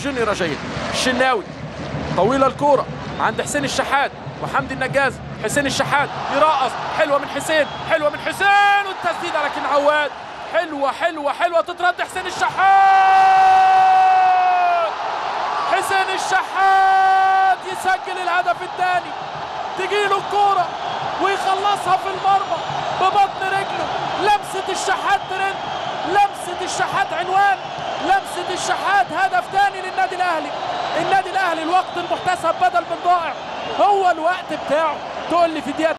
في جونيور الشناوي طويلة الكورة عند حسين الشحات وحمدي النجاز حسين الشحات يرقص حلوة من حسين حلوة من حسين والتسديدة. لكن عواد حلوة حلوة حلوة. تترد حسين الشحات. حسين الشحات يسجل الهدف الثاني. تجيله الكورة ويخلصها في المرمى ببطن رجله. لمسة الشحات ترند لمسة الشحات عنوان. لمسة الشحات هدف ثاني. الأهلي. النادي الأهلي الوقت المحتسب بدل من ضائع. هو الوقت بتاعه. تقول لي في دقيقة